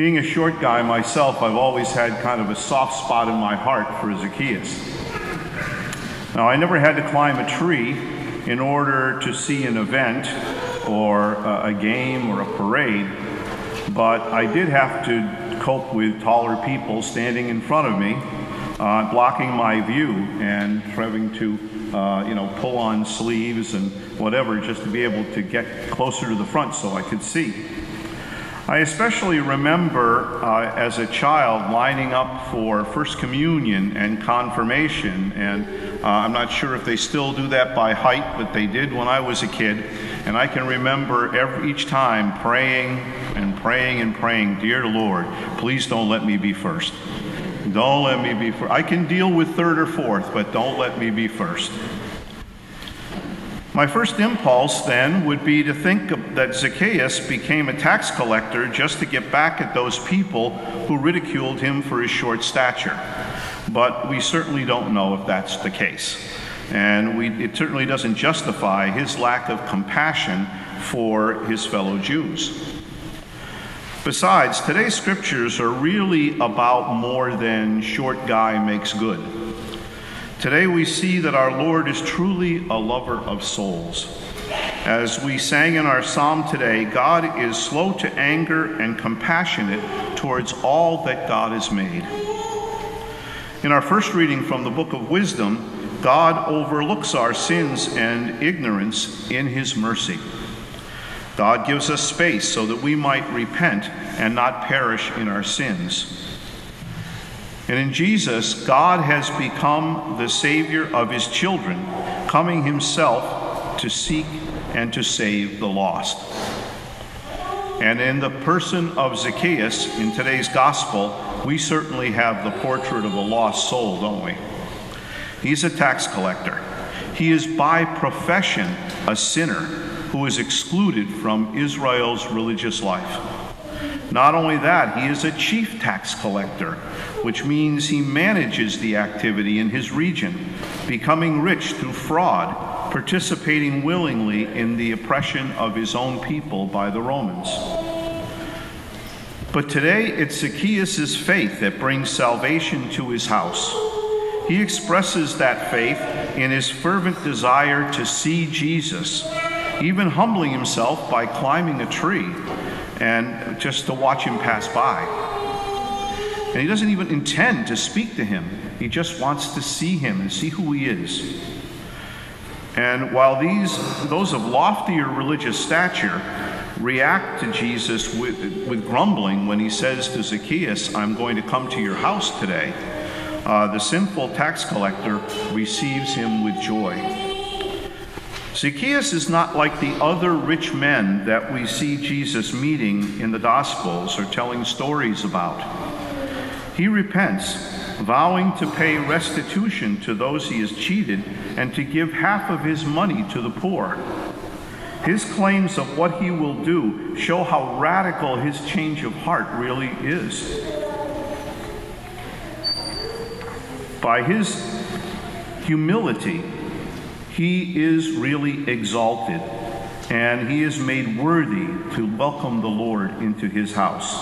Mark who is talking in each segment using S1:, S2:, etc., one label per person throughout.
S1: Being a short guy myself, I've always had kind of a soft spot in my heart for Zacchaeus. Now, I never had to climb a tree in order to see an event or a game or a parade, but I did have to cope with taller people standing in front of me, uh, blocking my view and having to, uh, you know, pull on sleeves and whatever just to be able to get closer to the front so I could see. I especially remember uh, as a child lining up for First Communion and Confirmation, and uh, I'm not sure if they still do that by height, but they did when I was a kid. And I can remember every, each time praying and praying and praying, Dear Lord, please don't let me be first. Don't let me be first. I can deal with third or fourth, but don't let me be first. My first impulse then would be to think that Zacchaeus became a tax collector just to get back at those people who ridiculed him for his short stature. But we certainly don't know if that's the case. And we, it certainly doesn't justify his lack of compassion for his fellow Jews. Besides, today's scriptures are really about more than short guy makes good. Today we see that our Lord is truly a lover of souls. As we sang in our psalm today, God is slow to anger and compassionate towards all that God has made. In our first reading from the book of Wisdom, God overlooks our sins and ignorance in his mercy. God gives us space so that we might repent and not perish in our sins. And in Jesus, God has become the Savior of His children, coming Himself to seek and to save the lost. And in the person of Zacchaeus in today's gospel, we certainly have the portrait of a lost soul, don't we? He's a tax collector. He is by profession a sinner who is excluded from Israel's religious life. Not only that, he is a chief tax collector which means he manages the activity in his region, becoming rich through fraud, participating willingly in the oppression of his own people by the Romans. But today it's Zacchaeus' faith that brings salvation to his house. He expresses that faith in his fervent desire to see Jesus, even humbling himself by climbing a tree and just to watch him pass by. And he doesn't even intend to speak to him. He just wants to see him and see who he is. And while these those of loftier religious stature react to Jesus with, with grumbling when he says to Zacchaeus, I'm going to come to your house today, uh, the sinful tax collector receives him with joy. Zacchaeus is not like the other rich men that we see Jesus meeting in the Gospels or telling stories about. He repents, vowing to pay restitution to those he has cheated and to give half of his money to the poor. His claims of what he will do show how radical his change of heart really is. By his humility, he is really exalted, and he is made worthy to welcome the Lord into his house.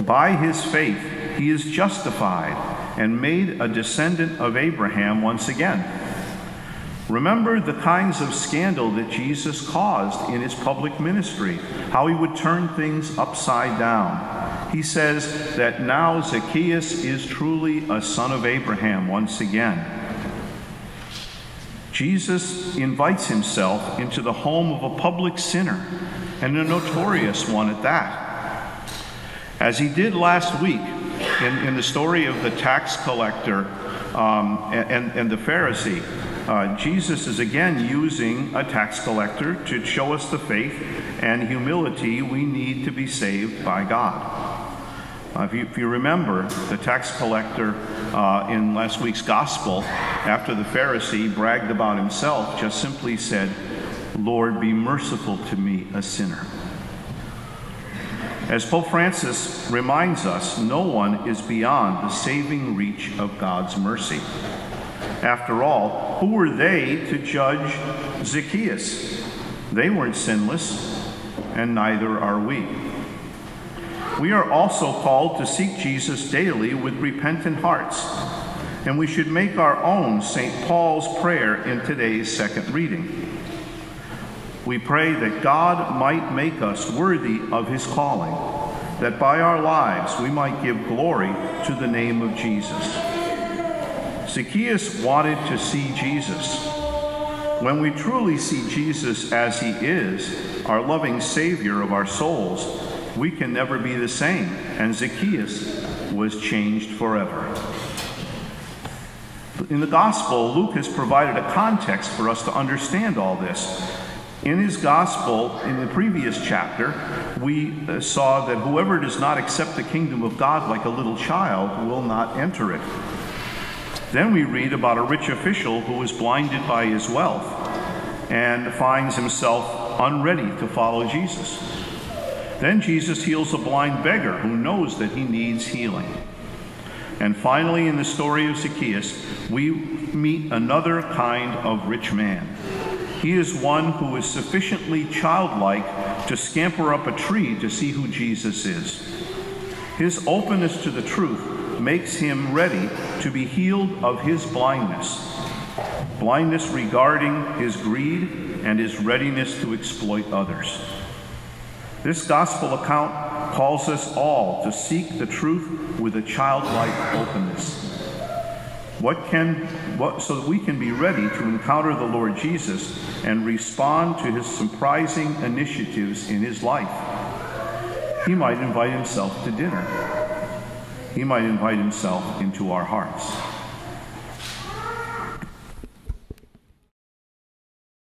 S1: By his faith, he is justified and made a descendant of Abraham once again. Remember the kinds of scandal that Jesus caused in his public ministry, how he would turn things upside down. He says that now Zacchaeus is truly a son of Abraham once again. Jesus invites himself into the home of a public sinner, and a notorious one at that. As he did last week, in, in the story of the tax collector um, and, and the Pharisee, uh, Jesus is again using a tax collector to show us the faith and humility we need to be saved by God. Uh, if, you, if, you, remember, the tax collector uh, in last week's gospel, after the Pharisee bragged about himself, just simply said, Lord, be merciful to me, a sinner. As Pope Francis reminds us, no one is beyond the saving reach of God's mercy. After all, who were they to judge Zacchaeus? They weren't sinless, and neither are we. We are also called to seek Jesus daily with repentant hearts, and we should make our own St. Paul's prayer in today's second reading. We pray that God might make us worthy of his calling, that by our lives we might give glory to the name of Jesus. Zacchaeus wanted to see Jesus. When we truly see Jesus as he is, our loving Savior of our souls, we can never be the same, and Zacchaeus was changed forever. In the Gospel, Luke has provided a context for us to understand all this. In his Gospel, in the previous chapter, we uh, saw that whoever does not accept the kingdom of God like a little child will not enter it. Then we read about a rich official who is blinded by his wealth and finds himself unready to follow Jesus. Then Jesus heals a blind beggar who knows that he needs healing. And finally, in the story of Zacchaeus, we meet another kind of rich man. He is one who is sufficiently childlike to scamper up a tree to see who Jesus is. His openness to the truth makes him ready to be healed of his blindness blindness regarding his greed and his readiness to exploit others. This gospel account calls us all to seek the truth with a childlike openness. What can, what, so that we can be ready to encounter the Lord Jesus and respond to his surprising initiatives in his life. He might invite himself to dinner. He might invite himself into our hearts.